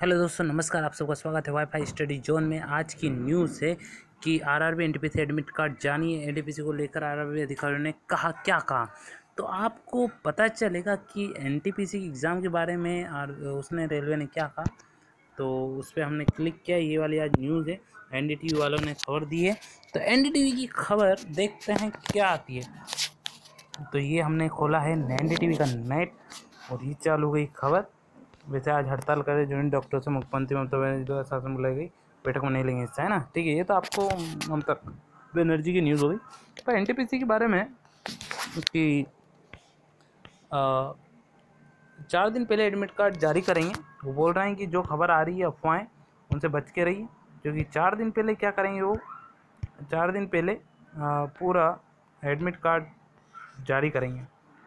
Hello दोस्तों, नमस्कार, आप सबका स्वागत है वाईफाई स्टडी जोन में। आज की न्यूज़ है कि आरआरबी एनटीपीसी एडमिट कार्ड जानिए। एनटीपीसी को लेकर आरआरबी अधिकारियों ने कहा क्या कहा? तो आपको पता चलेगा कि एनटीपीसी एग्ज़ाम के बारे में और उसने रेलवे ने क्या कहा? तो उस पर हमने क्लिक किया। ये वाली आज न्यूज़ है। एनडीटीवी वालों ने खबर दी है। तो एनडीटीवी की खबर देखते हैं क्या आती है। तो ये हमने खोला है एनडीटीवी का नेट और ये चालू गई खबर। वैसे आज हड़ताल करे जूनियर डॉक्टर से मुख्यमंत्री ममता बनर्जी द्वारा शासन बुलाई गई बैठक में नहीं लेंगे हिस्सा है ना? ठीक है ये तो आपको ममता बनर्जी की न्यूज़ हो गई। पर एनटीपीसी के बारे में कि चार दिन पहले एडमिट कार्ड जारी करेंगे। वो बोल रहे हैं कि जो खबर आ रही है अफवाहें उनसे बच के रहिए। क्योंकि चार दिन पहले क्या करेंगे वो? चार दिन पहले आ, पूरा एडमिट कार्ड जारी करेंगे।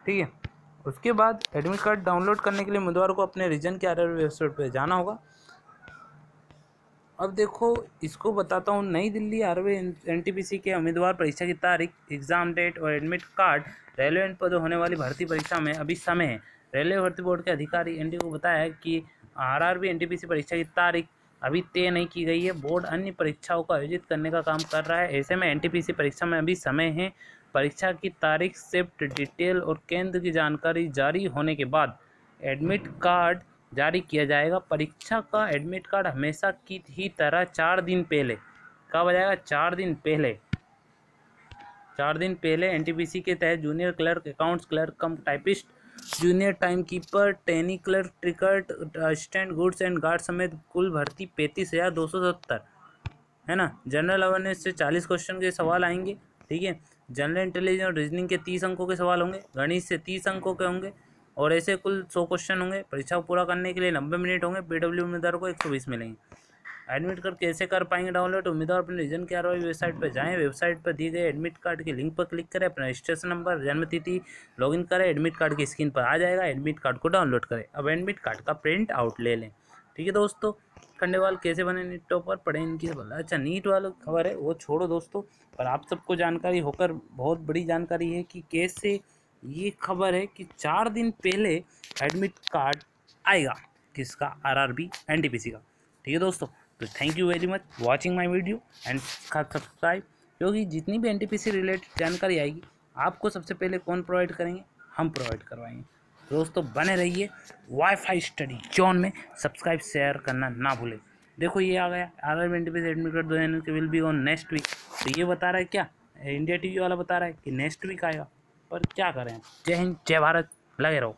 ठीक है? उसके बाद एडमिट कार्ड डाउनलोड करने के लिए उम्मीदवार को अपने रीजन के आर वेबसाइट पर जाना होगा। अब देखो, इसको बताता हूँ, नई दिल्ली आर एन के उम्मीदवार परीक्षा की तारीख एग्ज़ाम डेट और एडमिट कार्ड रेलवे पदों होने वाली भर्ती परीक्षा में अभी समय है। रेलवे भर्ती बोर्ड के अधिकारी एन को बताया कि आर आर बी परीक्षा की तारीख अभी तय नहीं की गई है। बोर्ड अन्य परीक्षाओं को आयोजित करने का काम कर रहा है। ऐसे में एनटीपीसी परीक्षा में अभी समय है। परीक्षा की तारीख शिफ्ट डिटेल और केंद्र की जानकारी जारी होने के बाद एडमिट कार्ड जारी किया जाएगा। परीक्षा का एडमिट कार्ड हमेशा की ही तरह चार दिन पहले। कब आ जाएगा? चार दिन पहले। चार दिन पहले एनटीपीसी के तहत junior clerk accounts clerk cum typist junior time keeper trainee clerk ticket assistant goods and guard समेत कुल भर्ती पैंतीस हज़ार दो सौ सत्तर। है ना? जनरल अवेयरनेस से चालीस क्वेश्चन के सवाल आएँगे, ठीक है? जनरल इंटेलिजेंस और रीजनिंग के तीस अंकों के सवाल होंगे, गणित से तीस अंकों के होंगे, और ऐसे कुल सौ क्वेश्चन होंगे। परीक्षा को पूरा करने के लिए नब्बे मिनट होंगे पी डब्ल्यू उम्मीदवार को एक सौ बीस मिलेंगे। एडमिट कार्ड कैसे कर पाएँगे डाउनलोड। उम्मीदवार अपने रीजन के आरवाई वेबसाइट पर जाएँ। वेबसाइट पर दिए गए एडमिट कार्ड के लिंक पर क्लिक करें, अपना रजिस्ट्रेशन नंबर, जन्म तिथि, लॉगिन करें, एडमिट कार्ड की स्क्रीन पर आ जाएगा। एडमिट कार्ड को डाउनलोड करें। अब एडमिट कार्ड का प्रिंट आउट ले लें। ठीक है दोस्तों खंडेवाल कैसे बने नीट टॉपर पढ़े इनकी बोला अच्छा नीट वाला खबर है, वो छोड़ो दोस्तों, पर आप सबको जानकारी होकर बहुत बड़ी जानकारी है कि कैसे ये खबर है कि चार दिन पहले एडमिट कार्ड आएगा किसका? आरआरबी, एनटीपीसी का। ठीक है दोस्तों तो thank you very much watching my video and subscribe क्योंकि जितनी भी एनटीपीसी रिलेटेड जानकारी आएगी, आपको सबसे पहले कौन प्रोवाइड करेंगे? हम प्रोवाइड करवाएँगे। दोस्तों, बने रहिए वाईफाई स्टडी जोन में। सब्सक्राइब शेयर करना ना भूलें। देखो, ये आ गया। R R N T admit card दो के will be on next week तो ये बता रहा है क्या? इंडिया टीवी वाला बता रहा है कि नेक्स्ट वीक आएगा। पर क्या करें? जय हिंद, जय भारत। लगे रहो।